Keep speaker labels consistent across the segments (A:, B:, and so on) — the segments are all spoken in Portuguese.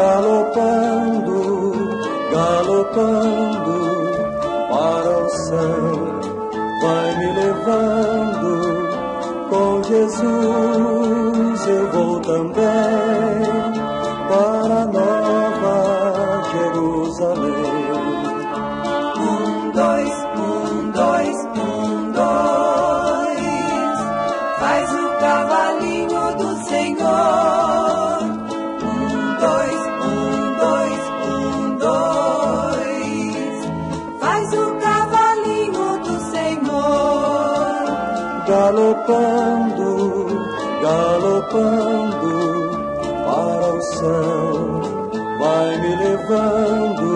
A: galopando, galopando para o céu, vai me levando com Jesus. Galopando, galopando para o céu, vai me levando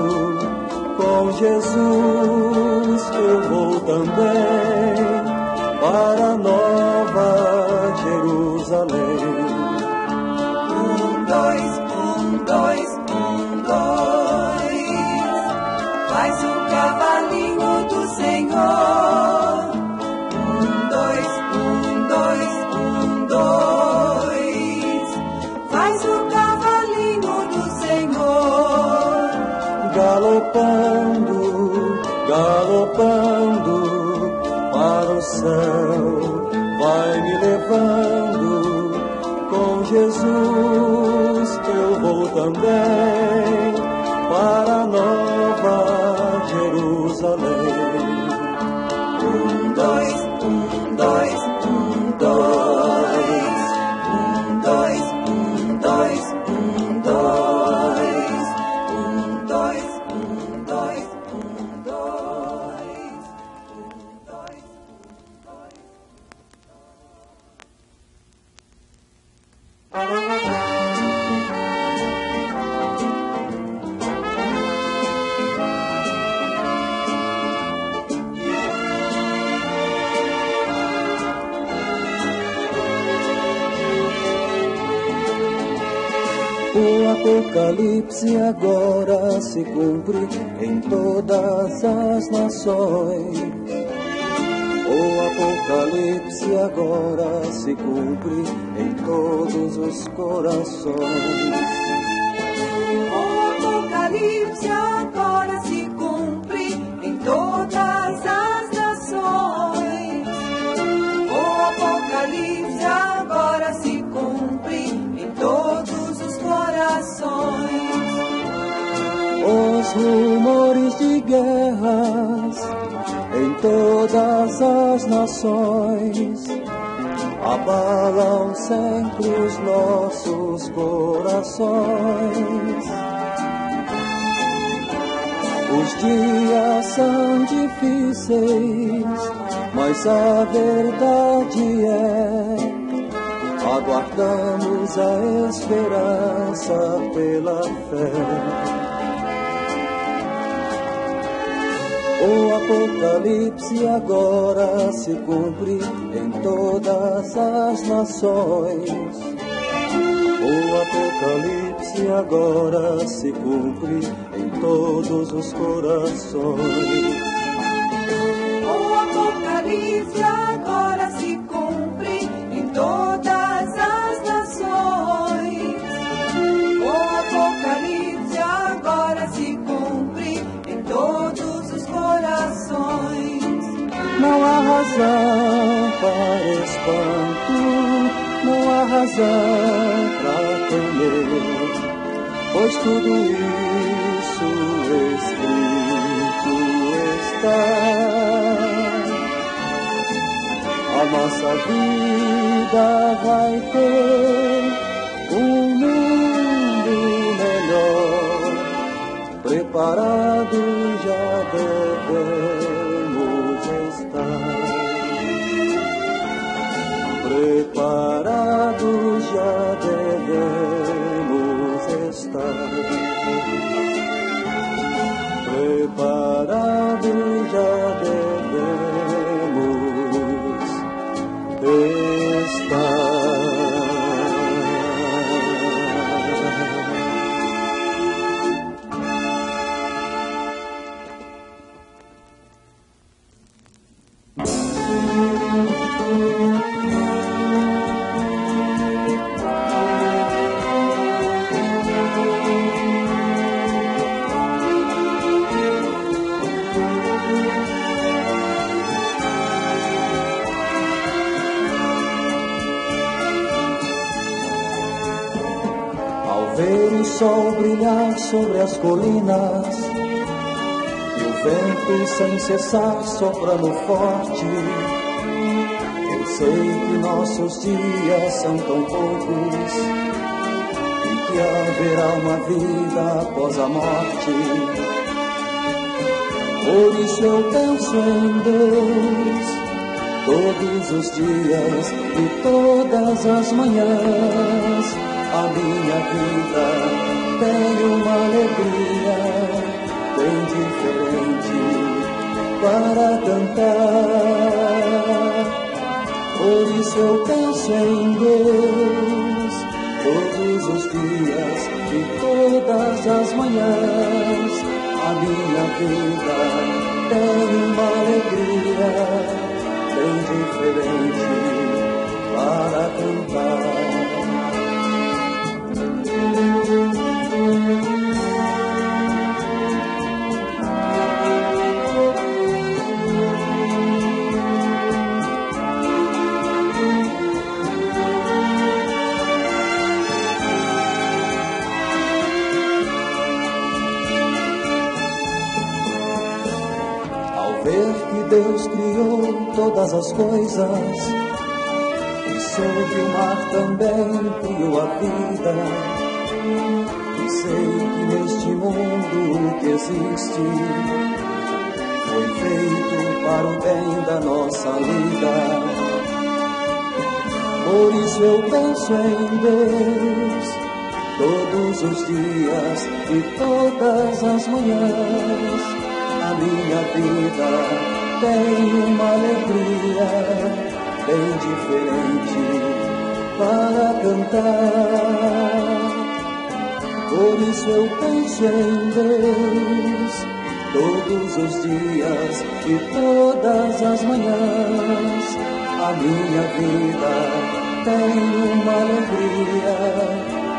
A: com Jesus. Eu vou também para Nova Jerusalém.
B: Um, dois, um, dois, um, dois. Faz
A: o cavalinho Apocalipse agora se cumpre em todas as nações. O Apocalipse agora se cumpre em todos os corações.
B: O Apocalipse agora se cumpre
A: rumores de guerras em todas as nações abalam sempre os nossos corações. Os dias são difíceis, mas a verdade é aguardamos a esperança pela fé. O Apocalipse agora se cumpre em todas as nações. O Apocalipse agora se cumpre em todos os corações.
B: O Apocalipse agora se cumpre
A: razão para espanto, não há razão para temer, pois tudo isso escrito está. A nossa vida vai ter um mundo melhor preparado já devemos brilhar sobre as colinas e o vento sem cessar soprando forte. Eu sei que nossos dias são tão poucos e que haverá uma vida após a morte. Por isso eu penso em Deus todos os dias e todas as manhãs. A minha vida tem uma alegria bem diferente para cantar. Por isso eu penso em Deus todos os dias e todas as manhãs. A minha vida tem uma alegria bem diferente para cantar. Deus criou todas as coisas e sobre o mar também criou a vida. E sei que neste mundo o que existe foi feito para o bem da nossa vida. Por isso eu penso em Deus todos os dias e todas as manhãs. A minha vida tem uma alegria bem diferente para cantar. Por isso eu penso em Deus todos os dias e todas as manhãs. A minha vida tem uma alegria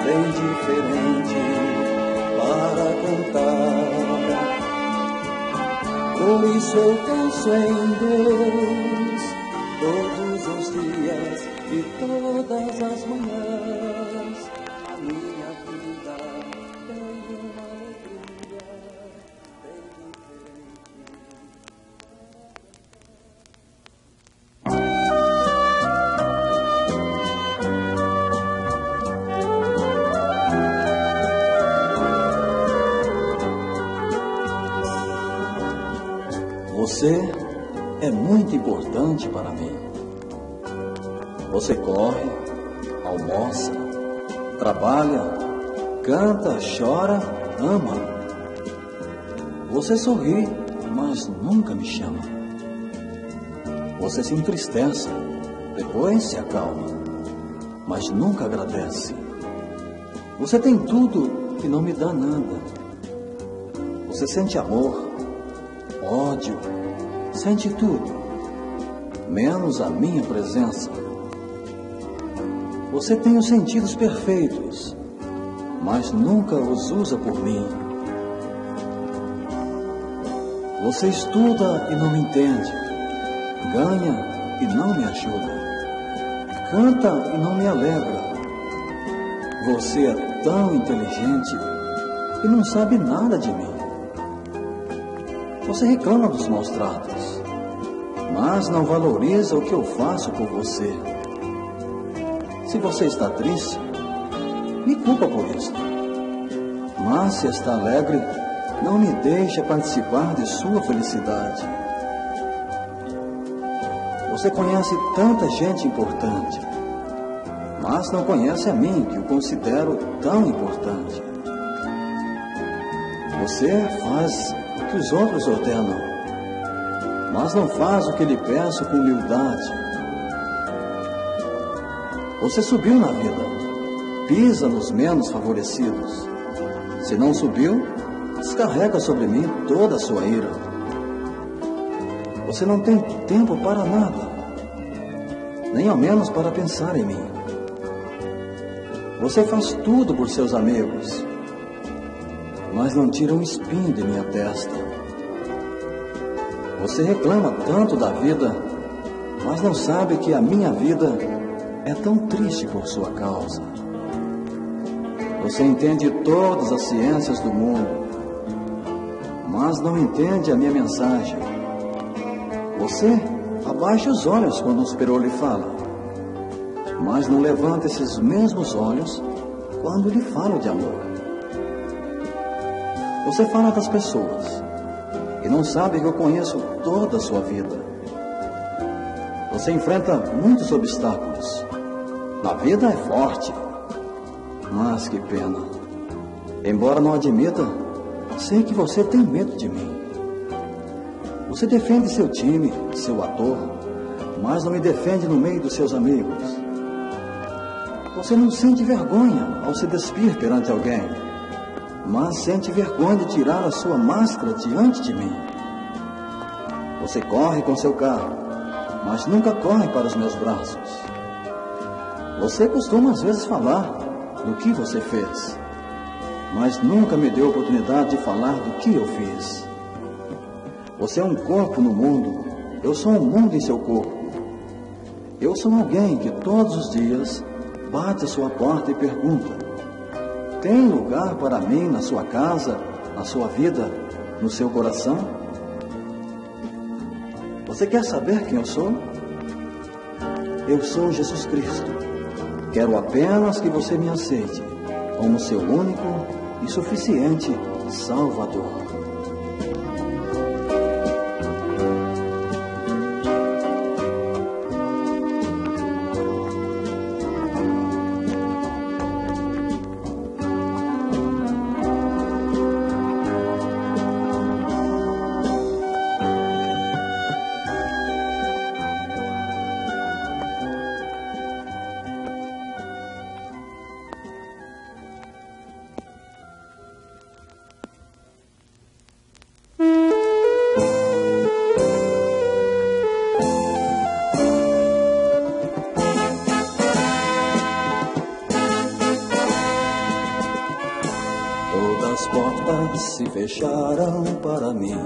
A: bem diferente para cantar. Isso eu penso em Deus todos os dias e todas as manhãs. Importante para mim. Você corre, almoça, trabalha, canta, chora, ama. Você sorri, mas nunca me chama. Você se entristece, depois se acalma, mas nunca agradece. Você tem tudo e não me dá nada. Você sente amor, ódio, sente tudo, menos a minha presença. Você tem os sentidos perfeitos, mas nunca os usa por mim. Você estuda e não me entende, ganha e não me ajuda, canta e não me alegra. Você é tão inteligente e não sabe nada de mim. Você reclama dos maus tratos, mas não valoriza o que eu faço por você. Se você está triste, me culpa por isso. Mas se está alegre, não me deixa participar de sua felicidade. Você conhece tanta gente importante, mas não conhece a mim, que o considero tão importante. Você faz o que os outros ordenam, mas não faz o que lhe peço com humildade. Você subiu na vida, pisa nos menos favorecidos. Se não subiu, descarrega sobre mim toda a sua ira. Você não tem tempo para nada, nem ao menos para pensar em mim. Você faz tudo por seus amigos, mas não tira um espinho de minha testa. Você reclama tanto da vida, mas não sabe que a minha vida é tão triste por sua causa. Você entende todas as ciências do mundo, mas não entende a minha mensagem. Você abaixa os olhos quando o superior lhe fala, mas não levanta esses mesmos olhos quando lhe falo de amor. Você fala das pessoas e não sabe que eu conheço toda a sua vida. Você enfrenta muitos obstáculos. A vida é forte, mas que pena. Embora não admita, sei que você tem medo de mim. Você defende seu time, seu ator, mas não me defende no meio dos seus amigos. Você não sente vergonha ao se despir perante alguém, mas sente vergonha de tirar a sua máscara diante de mim. Você corre com seu carro, mas nunca corre para os meus braços. Você costuma às vezes falar do que você fez, mas nunca me deu oportunidade de falar do que eu fiz. Você é um corpo no mundo, eu sou um mundo em seu corpo. Eu sou alguém que todos os dias bate a sua porta e pergunta: Tem lugar para mim na sua casa, na sua vida, no seu coração? Você quer saber quem eu sou? Eu sou Jesus Cristo. Quero apenas que você me aceite como seu único e suficiente Salvador. Fecharam para mim.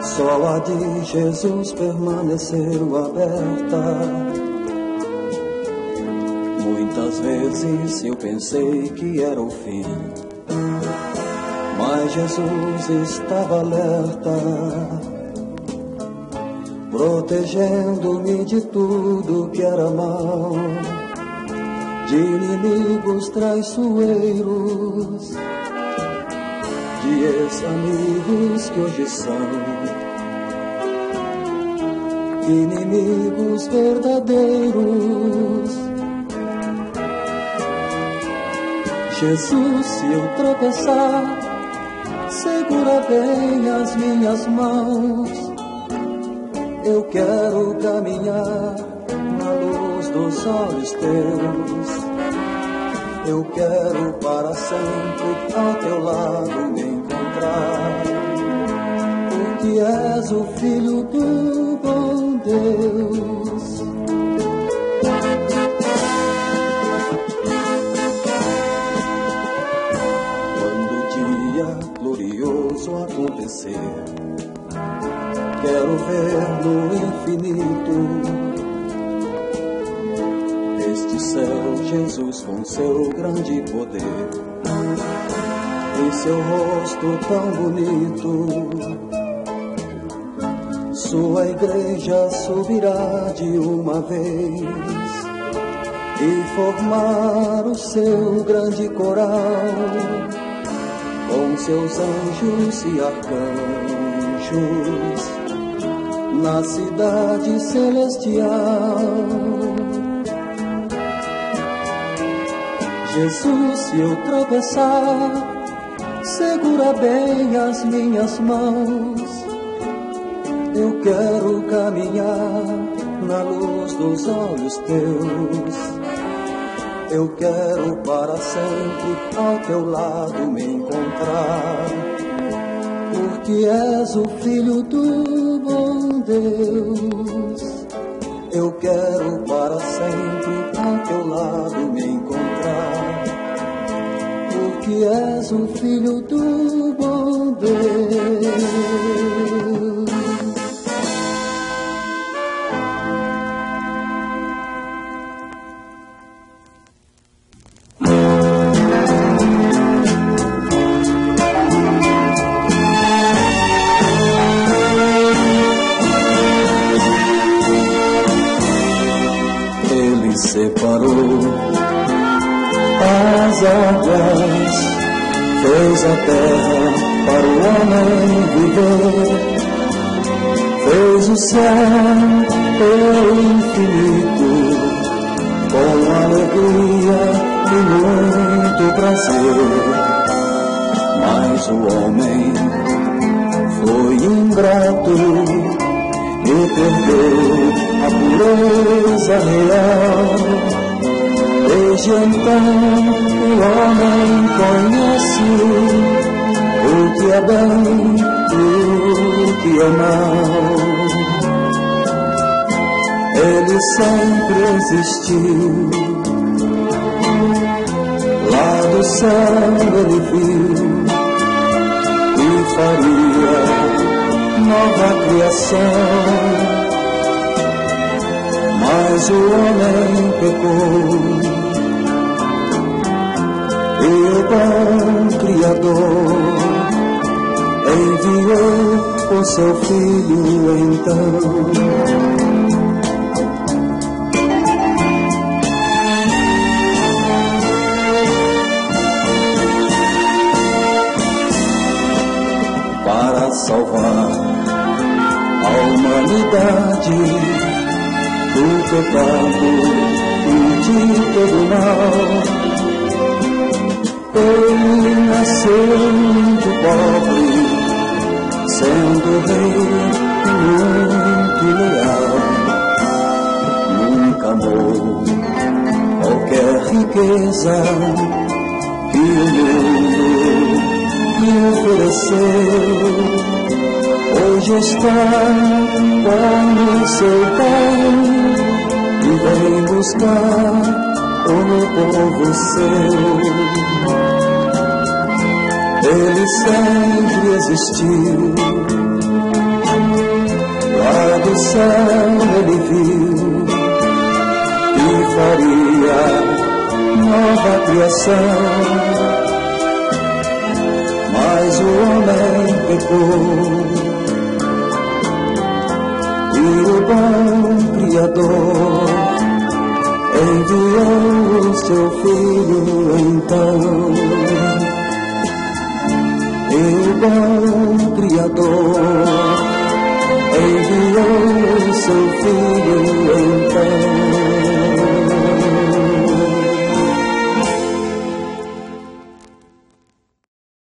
A: Só a de Jesus permaneceu aberta. Muitas vezes eu pensei que era o fim, mas Jesus estava alerta, protegendo-me de tudo que era mal, de inimigos traiçoeiros de ex-amigos que hoje são inimigos verdadeiros. Jesus, se eu tropeçar, segura bem as minhas mãos. Eu quero caminhar na luz dos olhos teus. Eu quero para sempre ao teu lado me encontrar. Porque és o Filho do bom Deus. Quando o dia glorioso acontecer, quero ver no infinito céu, Jesus com seu grande poder, em seu rosto tão bonito, sua igreja subirá de uma vez e formar o seu grande coral. Com seus anjos e arcanjos na cidade celestial Jesus, se eu tropeçar, segura bem as minhas mãos. Eu quero caminhar na luz dos olhos teus. Eu quero para sempre ao teu lado me encontrar, porque és o Filho do bom Deus. Eu quero para sempre ao teu lado me encontrar que és um filho do bom Deus. Ele separou as águas fez a terra para o homem viver, fez o céu pelo infinito, com alegria e muito prazer. Mas o homem foi ingrato e perdeu a pureza real. Desde o homem conhece o que é bem e o que é mal. Ele sempre existiu. Lá do céu ele viu e faria nova criação. Mas o homem pecou e bom Criador enviou o seu filho então. para salvar humanidade do pecado e de todo mal. Ele nasceu muito pobre, sendo rei muito leal. Nunca amou qualquer riqueza que o mundo lhe ofereceu hoje está com o seu pai e vem buscar o povo seu. Ele sempre existiu, lá do céu ele viu e faria nova criação. Mas o homem pecou o bom Criador and the air will still. El criador, and the air will still.